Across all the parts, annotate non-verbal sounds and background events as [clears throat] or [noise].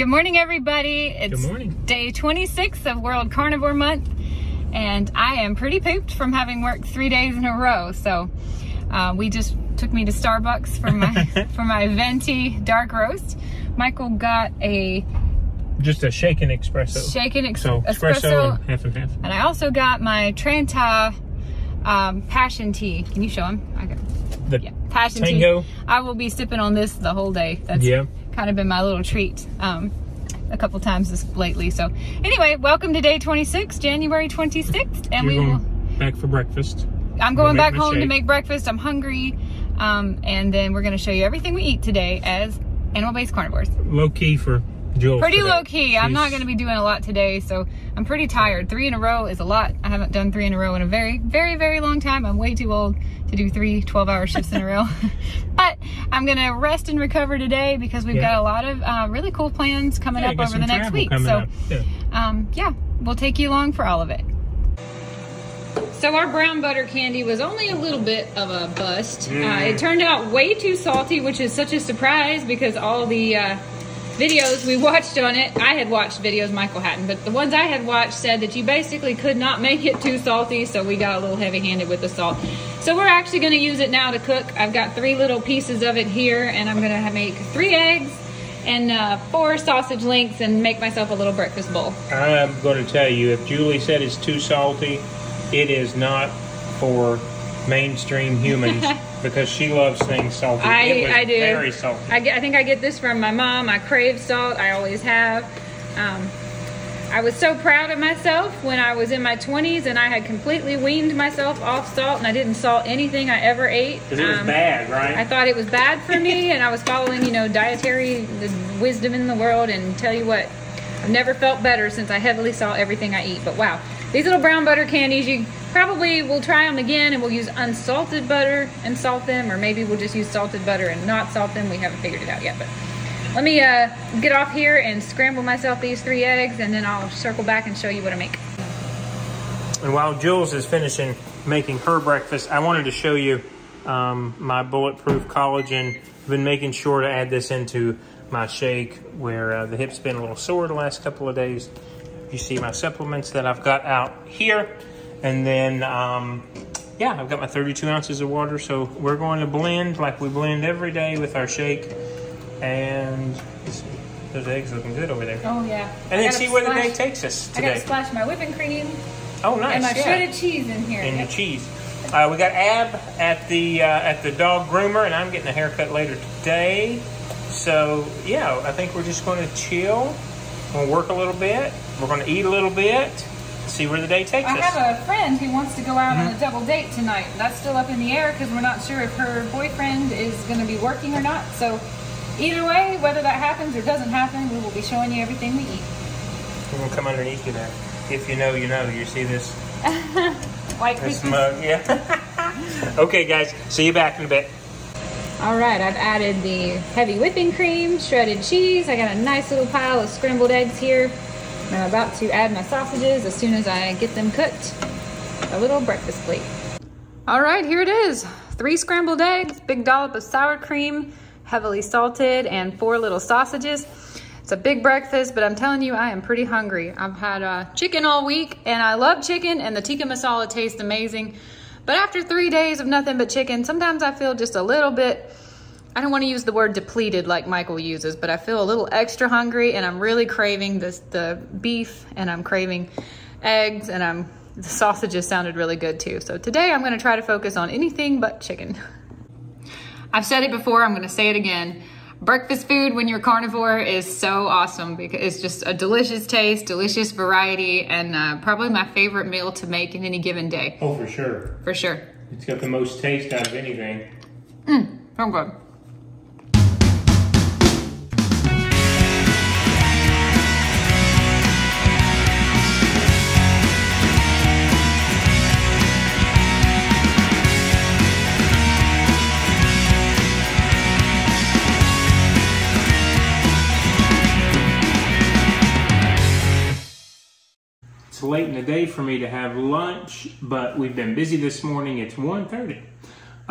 Good morning, everybody. It's Good morning. day 26 of World Carnivore Month, and I am pretty pooped from having worked three days in a row. So uh, we just took me to Starbucks for my [laughs] for my venti dark roast. Michael got a Just a shaken espresso. shaken ex- so espresso, espresso, and half and half. and I also got my Trenta um, passion tea. Can you show him? I got The yeah, passion Tango. tea. I will be sipping on this the whole day. That's Yeah. Kind of been my little treat um, a couple times this lately. So anyway, welcome to day 26, January 26th, and You're we will. back for breakfast. I'm going back home to make breakfast. I'm hungry, um, and then we're going to show you everything we eat today as animal-based carnivores. Low key for Pretty today. low key. I'm not going to be doing a lot today, so I'm pretty tired. Three in a row is a lot. I haven't done three in a row in a very, very, very long time. I'm way too old to do three 12 hour shifts in a row. [laughs] but I'm going to rest and recover today because we've Yeah. got a lot of uh, really cool plans coming Yeah, up over the next week. So. Yeah. um, yeah, we'll take you along for all of it. So our brown butter candy was only a little bit of a bust. Uh, it turned out way too salty, which is such a surprise because all the uh, videos we watched on it, I had watched videos, Michael hadn't, but the ones I had watched said that you basically could not make it too salty, so we got a little heavy-handed with the salt. So we're actually going to use it now to cook. I've got three little pieces of it here, and I'm going to make three eggs and uh, four sausage links and make myself a little breakfast bowl. I'm going to tell you, if Julie said it's too salty, it is not for mainstream humans [laughs] because she loves things salty. I, I do. very salty. I, get, I think I get this from my mom. I crave salt. I always have. Um, I was so proud of myself when I was in my 20s and I had completely weaned myself off salt and I didn't salt anything I ever ate. Because it was Um, bad, right? I thought it was bad for me, [laughs] and I was following, you know, dietary wisdom in the world. And tell you what, I've never felt better since I heavily salt everything I eat. But wow, these little brown butter candies, you probably we'll try them again, and we'll use unsalted butter and salt them, or maybe we'll just use salted butter and not salt them. We haven't figured it out yet, but. Let me uh, get off here and scramble myself these three eggs, and then I'll circle back and show you what I make. And while Jules is finishing making her breakfast, I wanted to show you um, my bulletproof collagen. I've been making sure to add this into my shake where uh, the hip's been a little sore the last couple of days. You see my supplements that I've got out here. And then, um, yeah, I've got my 32 ounces of water. So we're going to blend like we blend every day with our shake. And those eggs looking good over there. Oh yeah. And then see where the day takes us today. I got to splash my whipping cream Oh, nice. and my yeah shredded cheese in here. and Yep. your cheese. Uh, we got Ab at the uh, at the dog groomer, and I'm getting a haircut later today. So yeah, I think we're just going to chill. We'll work a little bit. We're going to eat a little bit. See where the day takes I us. I have a friend who wants to go out on a Mm-hmm. double date tonight. That's still up in the air because we're not sure if her boyfriend is going to be working or not. So, either way, whether that happens or doesn't happen, we will be showing you everything we eat. We're going to come underneath you there. If you know, you know. You see this [laughs] White this Christmas. mug? Yeah. [laughs] okay, guys. See you back in a bit. All right, I've added the heavy whipping cream, shredded cheese. I got a nice little pile of scrambled eggs here. I'm about to add my sausages as soon as I get them cooked. A little breakfast plate. All right, here it is. Three scrambled eggs, big dollop of sour cream, heavily salted, and four little sausages. It's a big breakfast, but I'm telling you, I am pretty hungry. I've had uh, chicken all week, and I love chicken, and the tikka masala tastes amazing. But after three days of nothing but chicken, sometimes I feel just a little bit, I don't want to use the word depleted like Michael uses, but I feel a little extra hungry, and I'm really craving this the beef, and I'm craving eggs, and I'm the sausages sounded really good too. So today I'm going to try to focus on anything but chicken. [laughs] I've said it before, I'm going to say it again. Breakfast food when you're carnivore is so awesome because it's just a delicious taste, delicious variety, and uh, probably my favorite meal to make in any given day, Oh, for sure. for sure. It's got the most taste out of anything. So good. Late in the day for me to have lunch, but we've been busy this morning. It's 1.30.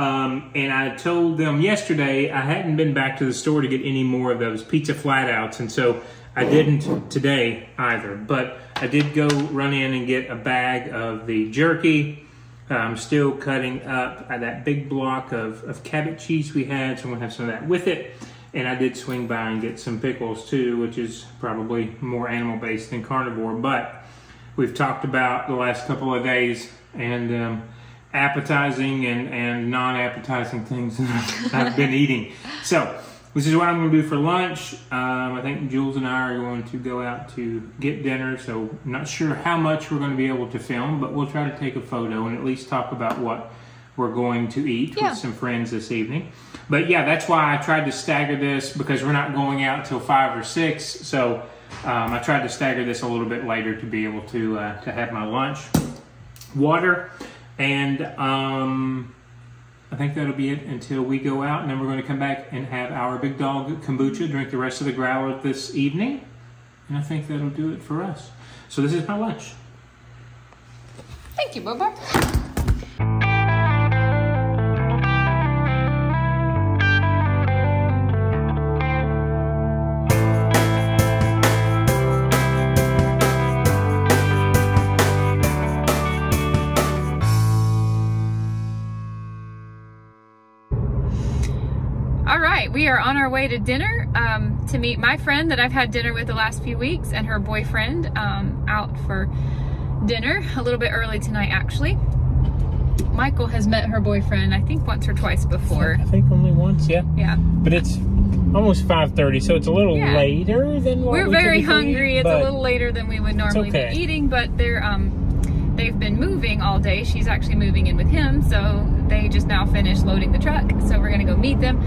Um, and I told them yesterday I hadn't been back to the store to get any more of those pizza flat outs, and so I didn't today either. But I did go run in and get a bag of the jerky. I'm still cutting up that big block of, of Cabot cheese we had, so I'm gonna have some of that with it. And I did swing by and get some pickles too, which is probably more animal based than carnivore. But we've talked about the last couple of days and um, appetizing and, and non appetizing things [laughs] that I've been eating. So, this is what I'm going to do for lunch. Um, I think Jules and I are going to go out to get dinner, so I'm not sure how much we're going to be able to film, but we'll try to take a photo and at least talk about what we're going to eat Yeah. with some friends this evening. But yeah, that's why I tried to stagger this because we're not going out till five or six. So um, I tried to stagger this a little bit later to be able to uh, to have my lunch, water, and um, I think that'll be it until we go out, and then we're going to come back and have our big dog kombucha, drink the rest of the growler this evening, and I think that'll do it for us. So this is my lunch. Thank you, Bubba. We are on our way to dinner um, to meet my friend that I've had dinner with the last few weeks and her boyfriend um, out for dinner a little bit early tonight, actually. Michael has met her boyfriend, I think, once or twice before. I think only once, yeah. Yeah. But it's almost 5.30, so it's a little Yeah. later than what We're we very hungry. eat, It's a little later than we would normally okay. be eating, but they're um they've been moving all day. She's actually moving in with him, so they just now finished loading the truck. So we're gonna go meet them.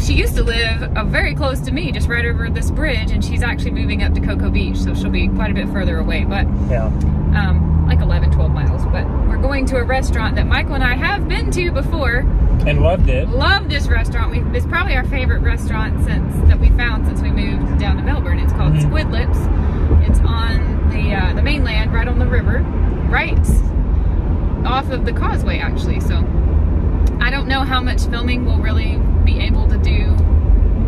She used to live uh, very close to me, just right over this bridge, and she's actually moving up to Cocoa Beach, so she'll be quite a bit further away, but Yeah. um, like 11, 12 miles. But we're going to a restaurant that Michael and I have been to before. And loved it. Love this restaurant. We, it's probably our favorite restaurant since that we found since we moved down to Melbourne. It's called Mhm. Squid Lips. It's on the uh, the mainland, right on the river, right off of the causeway, actually. So I don't know how much filming we'll really be able to do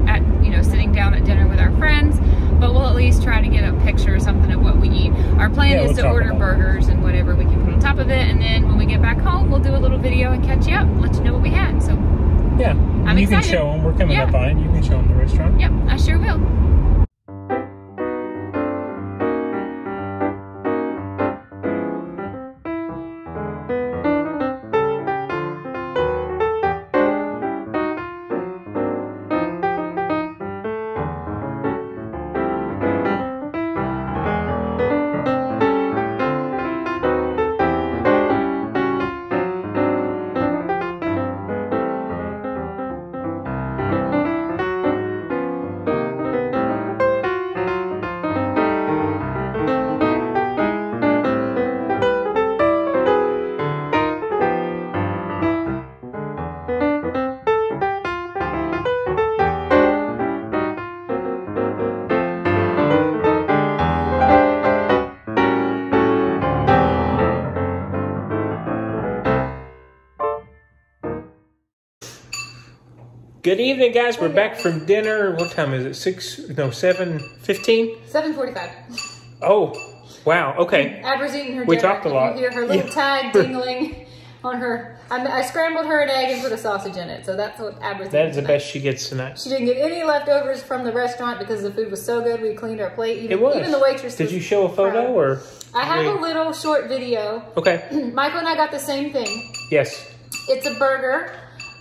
at you know sitting down at dinner with our friends, but we'll at least try to get a picture or something of what we eat. Our plan Yeah, is we'll to order burgers and whatever we can put on top of it, and then when we get back home, we'll do a little video and catch you up, let you know what we had. So Yeah. I'm you excited. can show them. We're coming Yeah. up on it. You can show them the restaurant. Yep, I sure will. Good evening, guys. We're back from dinner. What time is it? Six? No, seven fifteen. 7:45. Oh, wow. Okay. Abra's eating her We dinner. talked a lot. You hear her little Yeah. tag [laughs] dingling on her. I, I scrambled her an egg and put a sausage in it, so that's what Abra's That is the tonight. best she gets tonight. She didn't get any leftovers from the restaurant because the food was so good. We cleaned our plate. Even, It was. even the waitress. Did you show a photo proud. or? I have a little short video. Okay. [clears throat] Michael and I got the same thing. Yes. It's a burger,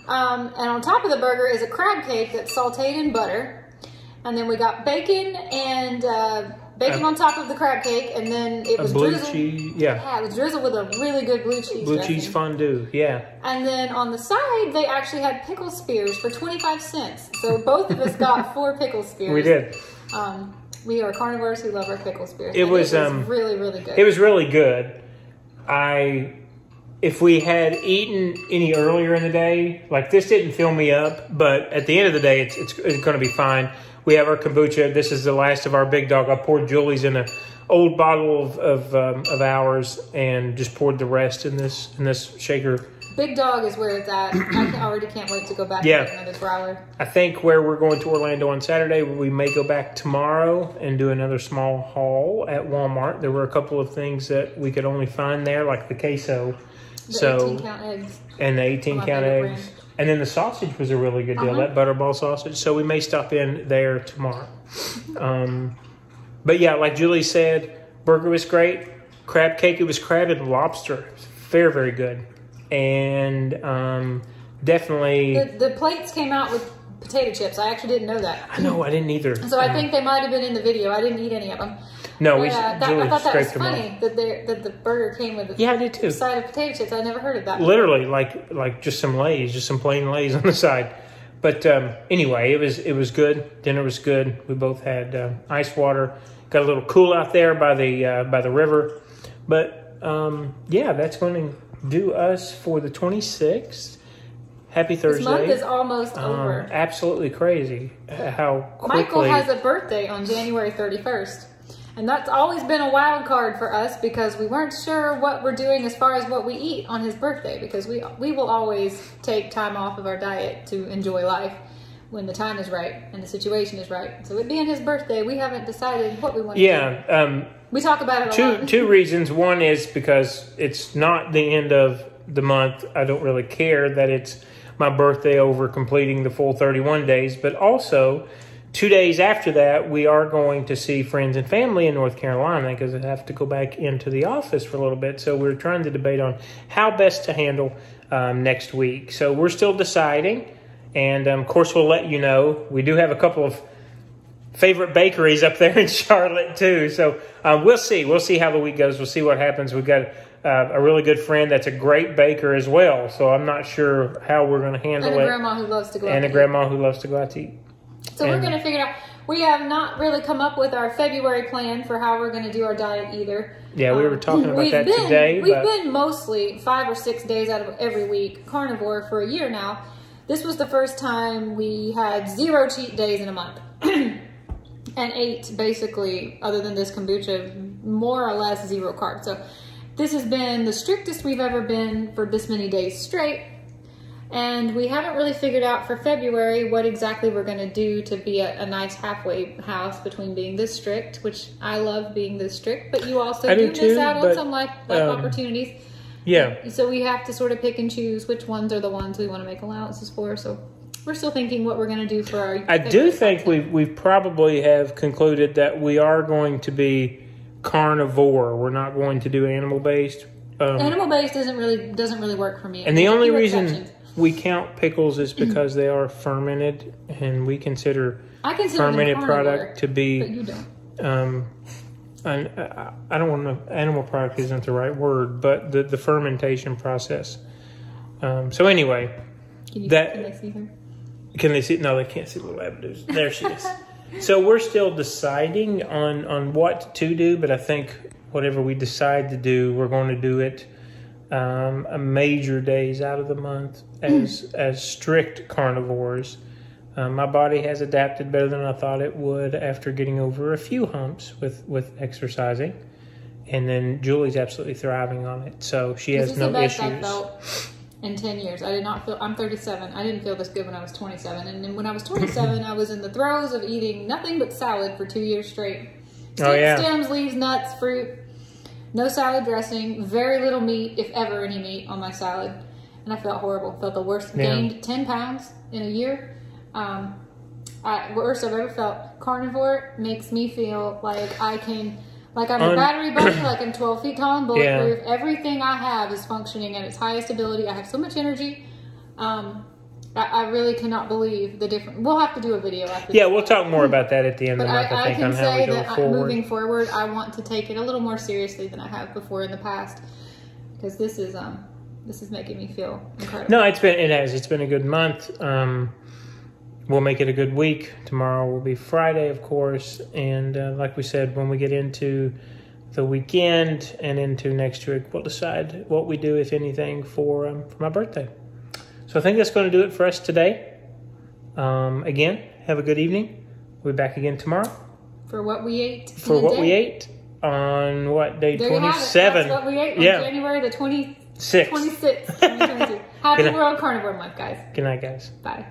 um, and on top of the burger is a crab cake that's sauteed in butter, and then we got bacon and uh, bacon Uh, on top of the crab cake, and then it was blue drizzled. cheese. Yeah. Yeah, it was drizzled with a really good blue cheese. Blue dressing. cheese fondue. Yeah. And then on the side, they actually had pickle spears for 25 cents. So both of us got [laughs] four pickle spears. We did. Um, we are carnivores who love our pickle spears. It and was, um, really, really good. It was really good. I, if we had eaten any earlier in the day, like this didn't fill me up, but at the end of the day, it's, it's, it's going to be fine. We have our kombucha. This is the last of our big dog. I poured Julie's in a old bottle of of, um, of ours and just poured the rest in this in this shaker Big Dog is where it's at. I already can't wait to go back Yeah. and get another growler. I think where we're going to Orlando on Saturday, we may go back tomorrow and do another small haul at Walmart. There were a couple of things that we could only find there, like the queso, The so 18 count eggs. and the 18 count eggs, brand. and then the sausage was a really good deal. Uh-huh. That butterball sausage. So we may stop in there tomorrow. [laughs] Um, but yeah, like Julie said, burger was great. Crab cake, it was crab and lobster. Very very good, and um, definitely. The, the plates came out with potato chips. I actually didn't know that. I know I didn't either. So I think they might have been in the video. I didn't eat any of them. no, we uh, that, I thought that was funny that, they- that the burger came with a Yeah, I did too. side of potato chips. I never heard of that. Literally, like like just some lays, just some plain lays on the side. But um, anyway, it was it was good. Dinner was good. We both had uh, ice water. Got a little cool out there by the uh, by the river. But um, yeah, that's going to do us for the 26th. Happy Thursday. This month is almost Um, over. absolutely crazy how quickly. Michael has a birthday on January 31st. And that's always been a wild card for us because we weren't sure what we're doing as far as what we eat on his birthday because we we will always take time off of our diet to enjoy life when the time is right and the situation is right. So it being his birthday, we haven't decided what we want to do. yeah. Um, We talk about it a two two reasons. One is because it's not the end of the month. I don't really care that it's my birthday over completing the full 31 days, but also two days after that, we are going to see friends and family in North Carolina because I have to go back into the office for a little bit. So we're trying to debate on how best to handle um, next week. So we're still deciding, and um, of course we'll let you know. We do have a couple of favorite bakeries up there in [laughs] Charlotte too. So uh, we'll see. We'll see how the week goes. We'll see what happens. We've got uh, a really good friend that's a great baker as well. So I'm not sure how we're going to handle and a it. grandma who loves to go out and a to eat. grandma who loves to go out to eat. So we're going to figure it out. We have not really come up with our February plan for how we're going to do our diet either. Yeah, we were Um, talking about we've that been, today, We've but- been mostly five or six days out of every week carnivore for a year now. This was the first time we had zero cheat days in a month. [clears throat] and ate basically, other than this kombucha, more or less zero carbs. So this has been the strictest we've ever been for this many days straight. And we haven't really figured out for February what exactly we're going to do to be a, a nice halfway house between being this strict, which I love being this strict, but you also I do, do miss too, out on but, some life, life um, opportunities. Yeah. So we have to sort of pick and choose which ones are the ones we want to make allowances for. So we're still thinking what we're going to do for our. I do think we we probably have concluded that we are going to be carnivore. We're not going to do animal based. Um, animal based doesn't really doesn't really work for me. And the only reason exceptions. we count pickles is because they are fermented, and we consider I consider fermented product to but be. you don't. Um, an, I I don't want to. Animal product isn't the right word, but the the fermentation process. Um, so anyway, Can you That- can they see her? can they see? No, they can't see little avenues. There she is. [laughs] so we're still deciding on on what to do, but I think whatever we decide to do, we're going to do it um, a major days out of the month as as strict carnivores. Um, my body has adapted better than I thought it would after getting over a few humps with with exercising, and then Julie's absolutely thriving on it. So she has no the best I issues. In 10 years. I did not feel, I'm 37. I didn't feel this good when I was 27. And then when I was 27, I was in the throes of eating nothing but salad for two years straight. Oh, yeah. Stems, leaves, nuts, fruit, no salad dressing, very little meat, if ever any meat, on my salad. And I felt horrible. Felt the worst. Yeah. Gained 10 pounds in a year. Um, I, worst I've ever felt. Carnivore makes me feel like I can, like I'm a battery bunny, like I'm 12 feet tall and [clears throat] bulletproof. Everything I have is functioning at its highest ability. I have so much energy. Um, I, I really cannot believe the different. We'll have to do a video after. Yeah, we'll talk more about that at the end of But the I, month. I, I think can on how we say that I, forward. moving forward, I want to take it a little more seriously than I have before in the past, because this is um this is making me feel incredible. No, it's been it has. It's been a good month. Um, we'll make it a good week. Tomorrow will be Friday, of course, and uh, like we said, when we get into the weekend and into next week, we'll decide what we do, if anything, for um, for my birthday. So I think that's going to do it for us today. Um, again, have a good evening. We'll be back again tomorrow For what we ate. for what day. we ate on what day There you twenty have it. seven. That's what we ate on Yeah. January the 20, Six. 26th, [laughs] 2022. Happy. World Carnivore Month, guys. Good night, guys. Bye.